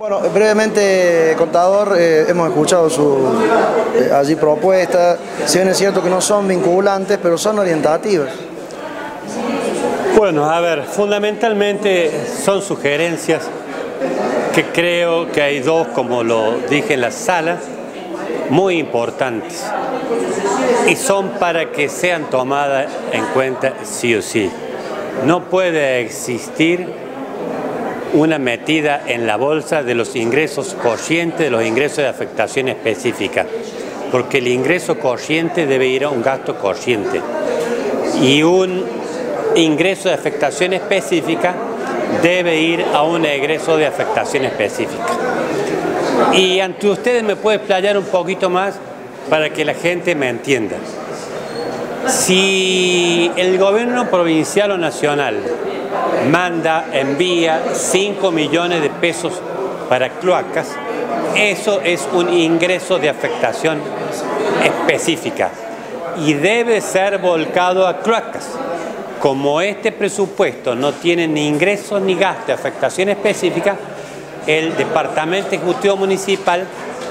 Bueno, brevemente, contador, eh, hemos escuchado su eh, allí propuestas, si bien es cierto que no son vinculantes, pero son orientativas. Bueno, a ver, fundamentalmente son sugerencias que creo que hay dos, como lo dije en la sala, muy importantes y son para que sean tomadas en cuenta sí o sí. No puede existir una metida en la bolsa de los ingresos corrientes, de los ingresos de afectación específica, porque el ingreso corriente debe ir a un gasto corriente y un ingreso de afectación específica debe ir a un egreso de afectación específica. Y ante ustedes me puedo explayar un poquito más para que la gente me entienda. Si el gobierno provincial o nacional manda, envía 5 millones de pesos para cloacas, eso es un ingreso de afectación específica y debe ser volcado a cloacas. Como este presupuesto no tiene ni ingresos ni gastos de afectación específica, el Departamento Ejecutivo Municipal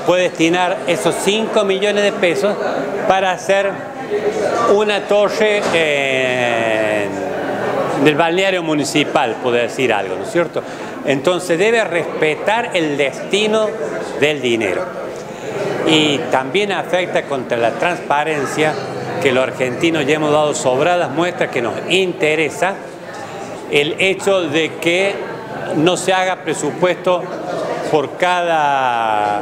puede destinar esos 5 millones de pesos para hacer una torre del balneario municipal, puede decir algo, ¿no es cierto? Entonces debe respetar el destino del dinero. Y también afecta contra la transparencia, que los argentinos ya hemos dado sobradas muestras que nos interesa, el hecho de que no se haga presupuesto por cada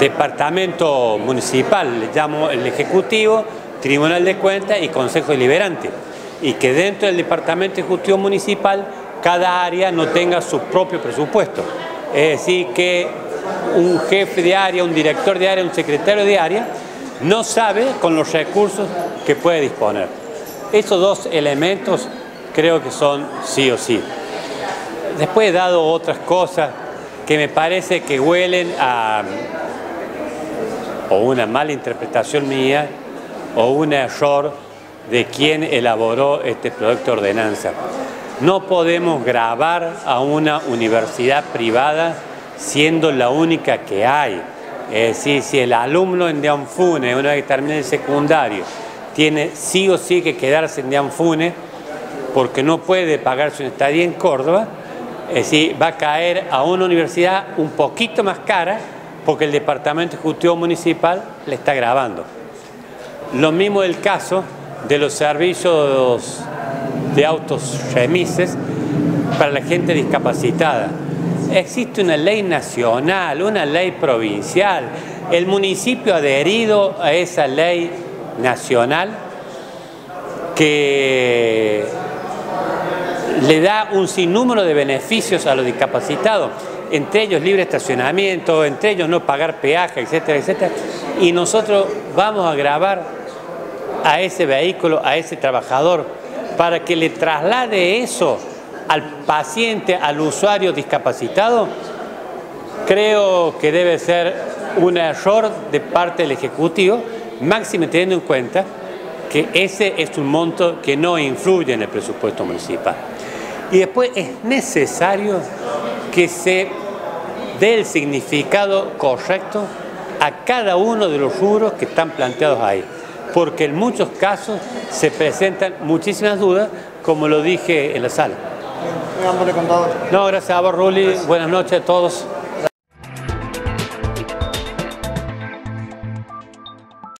departamento municipal, le llamo el Ejecutivo, Tribunal de Cuentas y Consejo Deliberante y que dentro del Departamento Ejecutivo Municipal cada área no tenga su propio presupuesto. Es decir, que un jefe de área, un director de área, un secretario de área no sabe con los recursos que puede disponer. Esos dos elementos creo que son sí o sí. Después he dado otras cosas que me parece que huelen a o una mala interpretación mía o un error de quien elaboró este proyecto de ordenanza. No podemos grabar a una universidad privada siendo la única que hay. Es decir, si el alumno en Deanfune, una vez que termine el secundario, tiene sí o sí que quedarse en Deanfune porque no puede pagar su estadía en Córdoba, es decir, va a caer a una universidad un poquito más cara porque el Departamento Ejecutivo Municipal le está grabando. Lo mismo el caso de los servicios de autos remises para la gente discapacitada. Existe una ley nacional, una ley provincial. El municipio adherido a esa ley nacional que le da un sinnúmero de beneficios a los discapacitados, entre ellos libre estacionamiento, entre ellos no pagar peaje, etcétera, etcétera. Y nosotros vamos a grabar a ese vehículo, a ese trabajador, para que le traslade eso al paciente, al usuario discapacitado, creo que debe ser un error de parte del Ejecutivo, máximo teniendo en cuenta que ese es un monto que no influye en el presupuesto municipal. Y después es necesario que se dé el significado correcto a cada uno de los rubros que están planteados ahí porque en muchos casos se presentan muchísimas dudas, como lo dije en la sala. No, gracias a vos, Ruli. Buenas noches a todos.